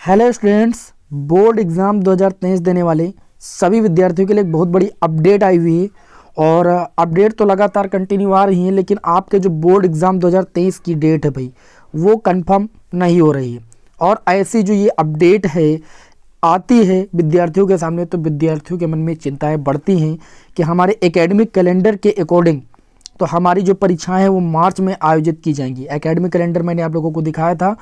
Hello students board exam 2023 देने वाले सभी विद्यार्थियों के लिए एक बहुत बड़ी अपडेट आई हुई है और अपडेट तो लगातार कंटिन्यू आ रही है, लेकिन आपके जो बोर्ड एग्ज़ाम 2023 की डेट है भाई, वो कंफर्म नहीं हो रही है। और ऐसी जो ये अपडेट है, आती है विद्यार्थियों के सामने तो विद्यार्थियों के मन में चिंताएँ बढ़ती हैं कि हमारे एकेडमिक कैलेंडर के अकॉर्डिंग तो हमारी जो परीक्षाएँ हैं वो मार्च में आयोजित की जाएँगी। एकेडमिक कैलेंडर मैंने आप लोगों को दिखाया था।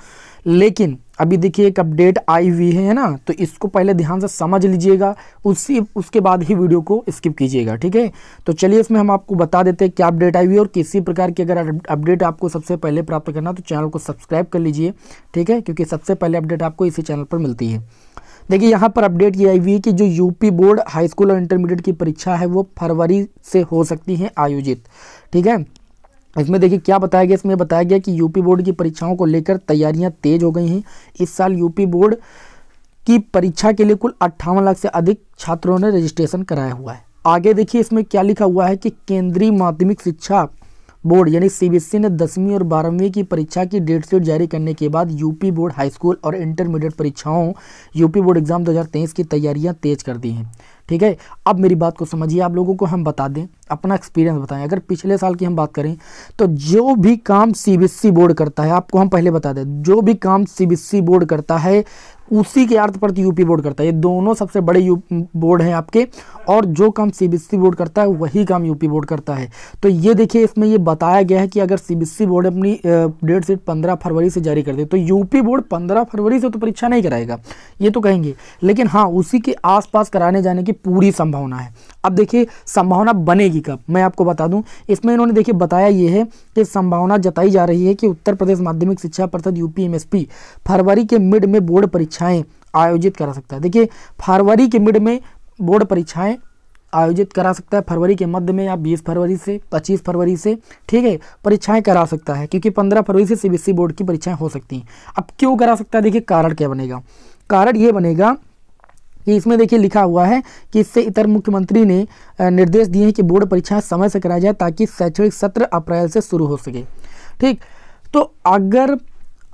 लेकिन अभी देखिए एक अपडेट आई हुई है ना? तो इसको पहले ध्यान से समझ लीजिएगा, उसी, उसके बाद ही वीडियो को स्किप कीजिएगा, ठीक है? तो चलिए इसमें हम आपको बता देते हैं क्या अपडेट आई हुई है और किसी प्रकार की अगर अपडेट आपको सबसे पहले प्राप्त करना तो चैनल को सब्सक्राइब कर लीजिए, ठीक है? क्योंकि सबसे पहले अपडेट आपको इसी चैनल पर मिलती है। देखिए, यहाँ पर अपडेट ये आई हुई है कि जो यूपी बोर्ड हाई स्कूल और इंटरमीडिएट की परीक्षा है, वो फरवरी से हो सकती है आयोजित। ठीक है? इसमें देखिए, क्या बताया गया? इसमें बताया गया कि यूपी बोर्ड की परीक्षाओं को लेकर तैयारियाँ तेज हो गई हैं। इस साल यूपी बोर्ड की परीक्षा के लिए कुल अट्ठावन लाख से अधिक छात्रों ने रजिस्ट्रेशन कराया हुआ है। आगे देखिए, इसमें क्या लिखा हुआ है कि केंद्रीय माध्यमिक शिक्षा बोर्ड यानी सीबीएसई ने दसवीं और बारहवीं की परीक्षा की डेट शीट जारी करने के बाद यूपी बोर्ड हाई स्कूल और इंटरमीडिएट परीक्षाओं यूपी बोर्ड एग्ज़ाम 2023 की तैयारियाँ तेज कर दी हैं। ठीक है? अब मेरी बात को समझिए, आप लोगों को हम बता दें, अपना एक्सपीरियंस बताएँ। अगर पिछले साल की हम बात करें तो जो भी काम सीबीएसई बोर्ड करता है, आपको हम पहले बता दें, जो भी काम सीबीएसई बोर्ड करता है उसी के अर्थ पर यूपी बोर्ड करता है। ये दोनों सबसे बड़े बोर्ड हैं आपके, और जो काम सीबीएसई बोर्ड करता है, वही काम यूपी बोर्ड करता है। तो ये देखिए, इसमें ये बताया गया है कि अगर सीबीएसई बोर्ड अपनी डेट शीट पंद्रह फरवरी से जारी कर दे तो यूपी बोर्ड पंद्रह फरवरी से तो परीक्षा नहीं कराएगा। ये तो कहेंगे। लेकिन हाँ उसी के आसपास कराने जाने की पूरी संभावना है। अब देखिए, संभावना बनेगी कब? मैं आपको बता दूँ, इसमें इन्होंने देखिए, बताया ये है कि संभावना जताई जा रही है कि उत्तर प्रदेश माध्यमिक शिक्षा परिषद, यूपी फरवरी के मिड में बोर्ड परीक्षाएँ आयोजित करा सकता है। देखिए, फरवरी के मिड में बोर्ड परीक्षाएँ आयोजित करा सकता है। फरवरी के मध्य में या 20 फरवरी से 25 फरवरी से, ठीक है, परीक्षाएँ करा सकता है, क्योंकि 15 फरवरी से सीबीएसई बोर्ड की परीक्षाएँ हो सकती हैं। अब क्यों करा सकता है? देखिए, कारण क्या बनेगा? कारण ये बनेगा कि इसमें देखिए लिखा हुआ है कि इससे इतर मुख्यमंत्री ने निर्देश दिए हैं कि बोर्ड परीक्षाएँ समय से कराई जाए ताकि शैक्षणिक सत्र अप्रैल से शुरू हो सके। ठीक तो अगर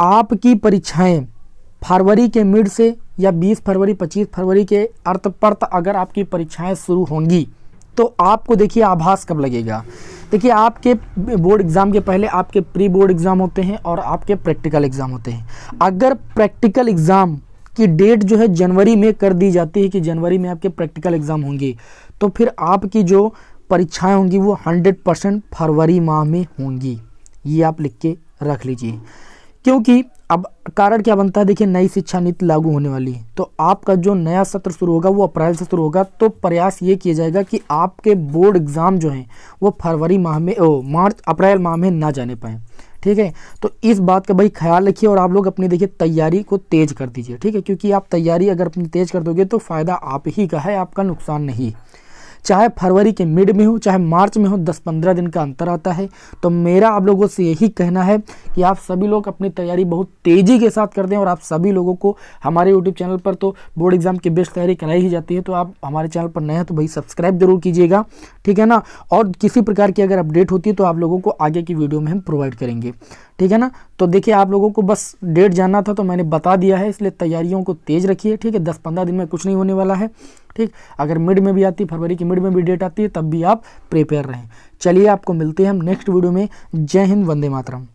आपकी परीक्षाएँ फरवरी के मिड से या 20 फरवरी 25 फरवरी के अर्थ पर अगर आपकी परीक्षाएँ शुरू होंगी तो आपको देखिए आभास कब लगेगा। देखिए आपके बोर्ड एग्ज़ाम के पहले आपके प्री बोर्ड एग्ज़ाम होते हैं और आपके प्रैक्टिकल एग्ज़ाम होते हैं। अगर प्रैक्टिकल एग्ज़ाम की डेट जो है जनवरी में कर दी जाती है कि जनवरी में आपके प्रैक्टिकल एग्ज़ाम होंगे तो फिर आपकी जो परीक्षाएँ होंगी वो 100 परसेंट फरवरी माह में होंगी। ये आप लिख के रख लीजिए। क्योंकि अब कारण क्या बनता है? देखिए, नई शिक्षा नीति लागू होने वाली है। तो आपका जो नया सत्र शुरू होगा, वो अप्रैल से शुरू होगा। तो प्रयास ये किया जाएगा कि आपके बोर्ड एग्ज़ाम जो हैं, वो फरवरी माह में, ओ, मार्च, अप्रैल माह में ना जाने पाएँ। ठीक है? तो इस बात का भाई ख्याल रखिए और आप लोग अपनी, देखिए, तैयारी को तेज कर दीजिए। ठीक है? क्योंकि आप तैयारी अगर अपनी तेज कर दोगे तो फ़ायदा आप ही का है, आपका नुकसान नहीं। चाहे फरवरी के मिड में हो, चाहे मार्च में हो 10-15 दिन का अंतर आता है। तो मेरा आप लोगों से यही कहना है कि आप सभी लोग अपनी तैयारी बहुत तेज़ी के साथ कर दें और आप सभी लोगों को हमारे यूट्यूब चैनल पर तो बोर्ड एग्ज़ाम की बेस्ट तैयारी कराई ही जाती है तो आप हमारे चैनल पर नए हैं तो भाई सब्सक्राइब ज़रूर कीजिएगा, ठीक है ना? और किसी प्रकार की अगर अपडेट होती है तो आप लोगों को आगे की वीडियो में हम प्रोवाइड करेंगे। ठीक है ना? तो देखिए, आप लोगों को बस डेट जानना था तो मैंने बता दिया है, इसलिए तैयारियों को तेज़ रखिए, ठीक है? दस पंद्रह दिन में कुछ नहीं होने वाला है, ठीक? अगर मिड में भी आती फरवरी की मिड में भी डेट आती है, तब भी आप प्रिपेयर रहें। चलिए, आपको मिलते हैं हम नेक्स्ट वीडियो में। जय हिंद, वंदे मातरम।